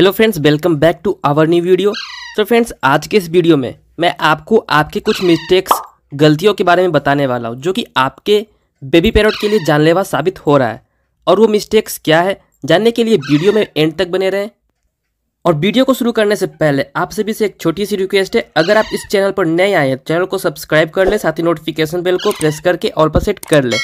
Hello friends welcome back to our new video तो friends आज के इस वीडियो में मैं आपको आपके कुछ मिस्टेक्स गलतियों के बारे में बताने वाला हूँ, जो कि आपके बेबी पैरोट के लिए जानलेवा साबित हो रहा है। और वो मिस्टेक्स क्या है, जानने के लिए वीडियो में एंड तक बने रहें। और वीडियो को शुरू करने से पहले आप सभी से एक छोटी सी रिक्वेस्ट है, अगर आप इस चैनल पर नए आए हैं चैनल को सब्सक्राइब कर लें, साथ ही नोटिफिकेशन बेल को प्रेस करके ऑल पर सेट कर लें।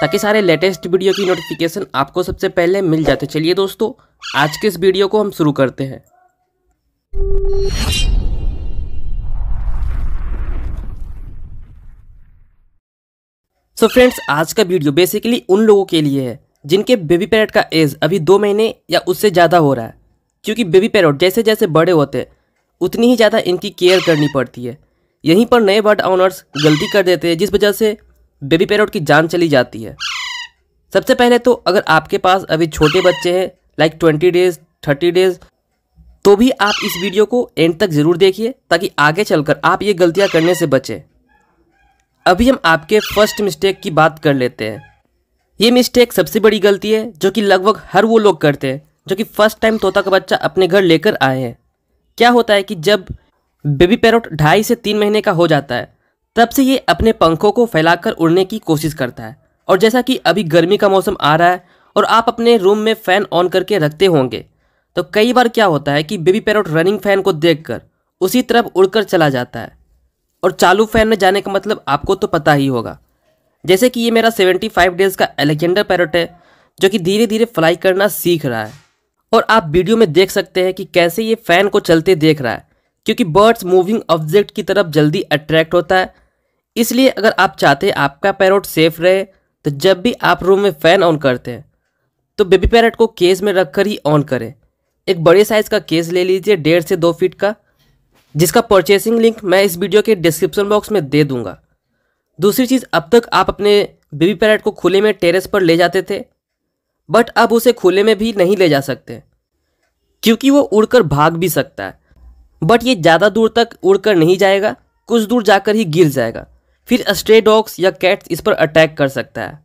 ताकि सारे लेटेस्ट वीडियो की नोटिफिकेशन आपको सबसे पहले मिल जाते। चलिए दोस्तों, आज के इस वीडियो को हम शुरू करते हैं। सो so फ्रेंड्स आज का वीडियो बेसिकली उन लोगों के लिए है, जिनके बेबी पैरट का एज अभी दो महीने या उससे ज़्यादा हो रहा है। क्योंकि बेबी पैरट जैसे जैसे बड़े होते हैं उतनी ही ज़्यादा इनकी केयर करनी पड़ती है। यहीं पर नए बर्ड ऑनर्स गलती कर देते हैं, जिस वजह से बेबी पैरट की जान चली जाती है। सबसे पहले तो अगर आपके पास अभी छोटे बच्चे हैं like twenty days thirty days तो भी आप इस वीडियो को एंड तक ज़रूर देखिए, ताकि आगे चलकर आप ये गलतियाँ करने से बचें। अभी हम आपके फ़र्स्ट मिस्टेक की बात कर लेते हैं। ये मिस्टेक सबसे बड़ी गलती है, जो कि लगभग हर वो लोग करते हैं, जो कि फ़र्स्ट टाइम तोता का बच्चा अपने घर लेकर आए हैं। क्या होता है कि जब बेबी पैरोट ढाई से तीन महीने का हो जाता है तब से ये अपने पंखों को फैलाकर उड़ने की कोशिश करता है। और जैसा कि अभी गर्मी का मौसम आ रहा है और आप अपने रूम में फ़ैन ऑन करके रखते होंगे तो कई बार क्या होता है कि बेबी पैरोट रनिंग फ़ैन को देखकर उसी तरफ़ उड़कर चला जाता है। और चालू फ़ैन में जाने का मतलब आपको तो पता ही होगा। जैसे कि ये मेरा 75 डेज़ का एलेक्जेंडर पैरोट है, जो कि धीरे धीरे फ्लाई करना सीख रहा है। और आप वीडियो में देख सकते हैं कि कैसे ये फ़ैन को चलते देख रहा है। क्योंकि बर्ड्स मूविंग ऑब्जेक्ट की तरफ़ जल्दी अट्रैक्ट होता है। इसलिए अगर आप चाहते हैं आपका पैरोट सेफ़ रहे तो जब भी आप रूम में फ़ैन ऑन करते हैं तो बेबी पैरट को केस में रखकर ही ऑन करें। एक बड़े साइज़ का केस ले लीजिए, डेढ़ से दो फीट का, जिसका परचेसिंग लिंक मैं इस वीडियो के डिस्क्रिप्शन बॉक्स में दे दूँगा। दूसरी चीज़, अब तक आप अपने बेबी पैरट को खुले में टेरेस पर ले जाते थे बट अब उसे खुले में भी नहीं ले जा सकते, क्योंकि वो उड़कर भाग भी सकता है। बट ये ज़्यादा दूर तक उड़कर नहीं जाएगा, कुछ दूर जाकर ही गिर जाएगा। फिर स्ट्रे डॉग्स या कैट्स इस पर अटैक कर सकता है।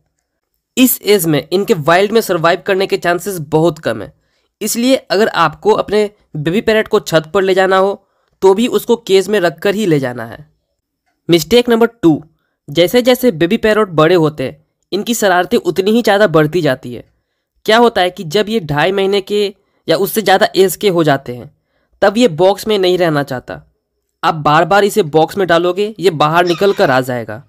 इस एज में इनके वाइल्ड में सर्वाइव करने के चांसेस बहुत कम है। इसलिए अगर आपको अपने बेबी पैरेट को छत पर ले जाना हो तो भी उसको केज में रखकर ही ले जाना है। मिस्टेक नंबर टू जैसे जैसे बेबी पैरोट बड़े होते हैं इनकी शरारतें उतनी ही ज़्यादा बढ़ती जाती है। क्या होता है कि जब ये ढाई महीने के या उससे ज़्यादा एज के हो जाते हैं तब ये बॉक्स में नहीं रहना चाहता। आप बार बार इसे बॉक्स में डालोगे, ये बाहर निकल कर आ जाएगा।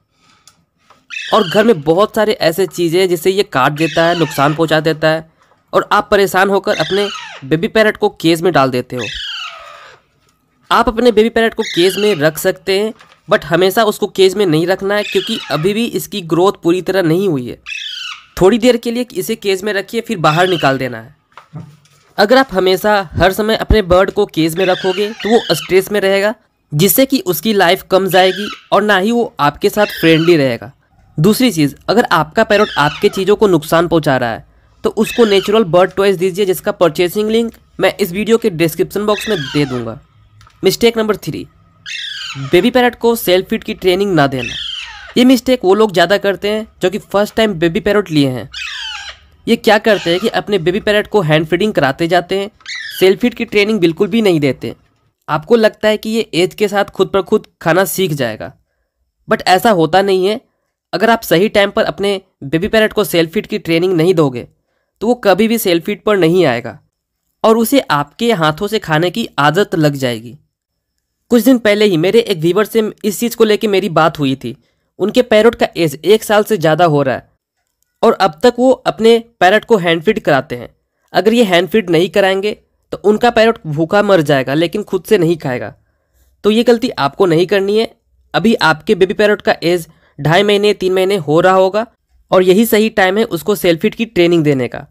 और घर में बहुत सारे ऐसे चीज़ें हैं जिससे ये काट देता है, नुकसान पहुँचा देता है, और आप परेशान होकर अपने बेबी पैरट को केज में डाल देते हो। आप अपने बेबी पैरट को केज में रख सकते हैं बट हमेशा उसको केज में नहीं रखना है, क्योंकि अभी भी इसकी ग्रोथ पूरी तरह नहीं हुई है। थोड़ी देर के लिए इसे केज में रखिए, फिर बाहर निकाल देना है। अगर आप हमेशा हर समय अपने बर्ड को केज में रखोगे तो वो स्ट्रेस में रहेगा, जिससे कि उसकी लाइफ कम जाएगी और ना ही वो आपके साथ फ्रेंडली रहेगा। दूसरी चीज़, अगर आपका पैरोट आपके चीज़ों को नुकसान पहुँचा रहा है तो उसको नेचुरल बर्ड टॉयज दीजिए, जिसका परचेसिंग लिंक मैं इस वीडियो के डिस्क्रिप्शन बॉक्स में दे दूँगा। Mistake number three baby parrot को सेल्फ फ़ीड की ट्रेनिंग ना देना। ये मिस्टेक वो लोग ज़्यादा करते हैं, जो कि फ़र्स्ट टाइम बेबी पैरट लिए हैं। ये क्या करते हैं कि अपने बेबी पैरेट को हैंड फीडिंग कराते जाते हैं। सेल्फ फ़ीड की ट्रेनिंग बिल्कुल भी नहीं देते। आपको लगता है कि ये एज के साथ खुद पर खुद खाना सीख जाएगा। बट ऐसा होता नहीं है। अगर आप सही टाइम पर अपने बेबी पैरेट को सेल्फ फ़ीड की ट्रेनिंग नहीं दोगे तो वो कभी भी सेल्फ फ़ीड पर नहीं आएगा। और उसे आपके हाथों से खाने की आदत लग जाएगी। कुछ दिन पहले ही मेरे एक व्यूवर से इस चीज़ को लेकर मेरी बात हुई थी। उनके पैरट का एज एक साल से ज़्यादा हो रहा है। और अब तक वो अपने पैरट को हैंड फ़ीड कराते हैं। अगर ये हैंड फ़ीड नहीं कराएँगे तो उनका पैरट भूखा मर जाएगा, लेकिन खुद से नहीं खाएगा। तो ये गलती आपको नहीं करनी है। अभी आपके बेबी पैरट का एज ढाई महीने, तीन महीने हो रहा होगा, और यही सही टाइम है उसको सेल्फिट की ट्रेनिंग देने का।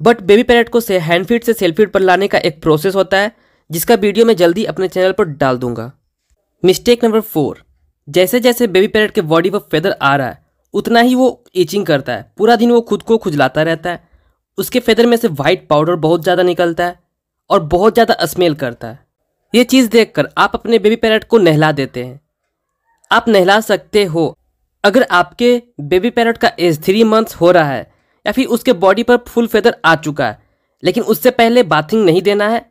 बट बेबी पैरट को से हैंडफिट से सेल्फिट पर लाने का एक प्रोसेस होता है, जिसका वीडियो मैं जल्दी अपने चैनल पर डाल दूँगा। मिस्टेक नंबर फोर जैसे जैसे बेबी पैरट के बॉडी पर फेदर आ रहा है उतना ही वो ईचिंग करता है। पूरा दिन वो खुद को खुजलाता रहता है। उसके फेदर में से वाइट पाउडर बहुत ज़्यादा निकलता है और बहुत ज़्यादा स्मेल करता है। ये चीज़ देखकर आप अपने बेबी पैरट को नहला देते हैं। आप नहला सकते हो। अगर आपके बेबी पैरट का एज थ्री मंथ्स हो रहा है या फिर उसके बॉडी पर फुल फेदर आ चुका है, लेकिन उससे पहले बाथिंग नहीं देना है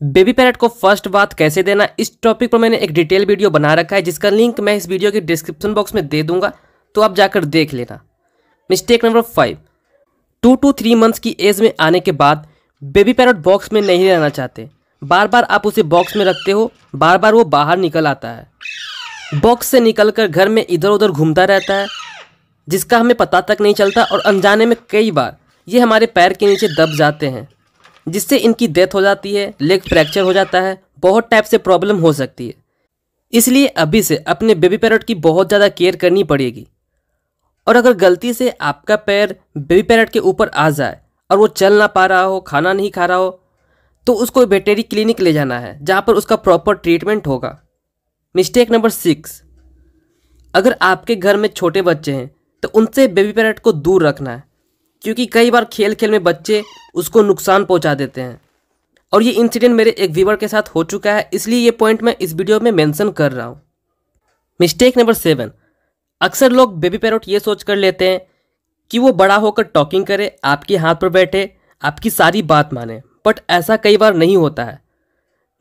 बेबी पैरट को फ़र्स्ट बात कैसे देना, इस टॉपिक पर मैंने एक डिटेल वीडियो बना रखा है, जिसका लिंक मैं इस वीडियो के डिस्क्रिप्शन बॉक्स में दे दूँगा। तो आप जाकर देख लेना। Mistake number five two to three months की एज में आने के बाद बेबी पैरट बॉक्स में नहीं रहना चाहते। बार बार आप उसे बॉक्स में रखते हो बार बार वो बाहर निकल आता है। बॉक्स से निकलकर घर में इधर उधर घूमता रहता है, जिसका हमें पता तक नहीं चलता और अनजाने में कई बार ये हमारे पैर के नीचे दब जाते हैं, जिससे इनकी डेथ हो जाती है लेग फ्रैक्चर हो जाता है, बहुत टाइप से प्रॉब्लम हो सकती है। इसलिए अभी से अपने बेबी पैरट की बहुत ज़्यादा केयर करनी पड़ेगी। और अगर गलती से आपका पैर बेबी पैरट के ऊपर आ जाए और वो चल ना पा रहा हो, खाना नहीं खा रहा हो तो उसको वेटेरी क्लिनिक ले जाना है, जहाँ पर उसका प्रॉपर ट्रीटमेंट होगा। मिस्टेक नंबर सिक्स, अगर आपके घर में छोटे बच्चे हैं तो उनसे बेबी पैरट को दूर रखना है, क्योंकि कई बार खेल खेल में बच्चे उसको नुकसान पहुँचा देते हैं। और ये इंसिडेंट मेरे एक व्यूवर के साथ हो चुका है, इसलिए ये पॉइंट मैं इस वीडियो में मेंशन कर रहा हूँ। मिस्टेक नंबर सेवन अक्सर लोग बेबी पैरोट ये सोच कर लेते हैं कि वो बड़ा होकर टॉकिंग करे, आपके हाथ पर बैठे, आपकी सारी बात माने। बट ऐसा कई बार नहीं होता है।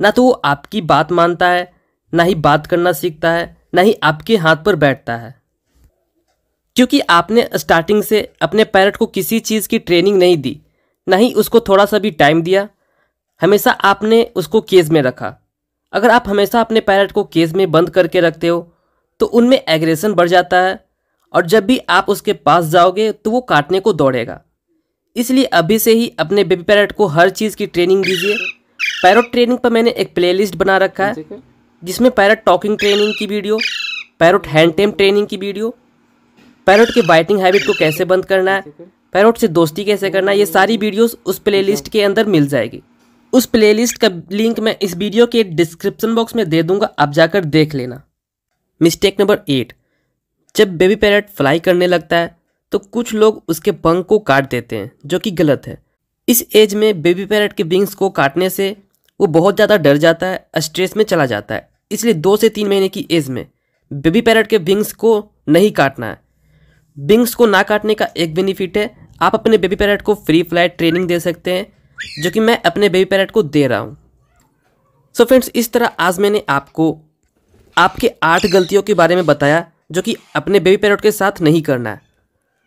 ना तो वो आपकी बात मानता है, ना ही बात करना सीखता है, ना ही आपके हाथ पर बैठता है। क्योंकि आपने स्टार्टिंग से अपने पैरट को किसी चीज़ की ट्रेनिंग नहीं दी, ना ही उसको थोड़ा सा भी टाइम दिया, हमेशा आपने उसको केज में रखा। अगर आप हमेशा अपने पैरट को केज में बंद करके रखते हो तो उनमें एग्रेशन बढ़ जाता है और जब भी आप उसके पास जाओगे तो वो काटने को दौड़ेगा। इसलिए अभी से ही अपने बेबी पैरट को हर चीज़ की ट्रेनिंग दीजिए। पैरट ट्रेनिंग पर मैंने एक प्लेलिस्ट बना रखा है जिसमें पैरट टॉकिंग ट्रेनिंग की video parrot hand tame training की वीडियो पैरोट की बाइटिंग हैबिट को कैसे बंद करना है पैरोट से दोस्ती कैसे करना है ये सारी वीडियोस उस प्लेलिस्ट के अंदर मिल जाएगी। उस प्लेलिस्ट का लिंक मैं इस वीडियो के डिस्क्रिप्शन बॉक्स में दे दूँगा आप जाकर देख लेना। मिस्टेक नंबर एट जब बेबी पैरट फ्लाई करने लगता है तो कुछ लोग उसके पंख को काट देते हैं, जो कि गलत है। इस एज में बेबी पैरट के विंग्स को काटने से वो बहुत ज़्यादा डर जाता है स्ट्रेस में चला जाता है। इसलिए दो से तीन महीने की एज में बेबी पैरट के विंग्स को नहीं काटना है। विंग्स को ना काटने का एक बेनिफिट है, आप अपने बेबी पैरट को फ्री फ़्लाइट ट्रेनिंग दे सकते हैं, जो कि मैं अपने बेबी पैरट को दे रहा हूँ। सो so फ्रेंड्स इस तरह आज मैंने आपको आपके आठ गलतियों के बारे में बताया, जो कि अपने बेबी पैरट के साथ नहीं करना है।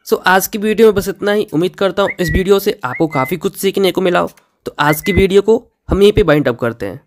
सो आज की वीडियो में बस इतना ही। उम्मीद करता हूँ इस वीडियो से आपको काफ़ी कुछ सीखने को मिला हो। तो आज की वीडियो को हम यहीं पे बाइंड अप करते हैं।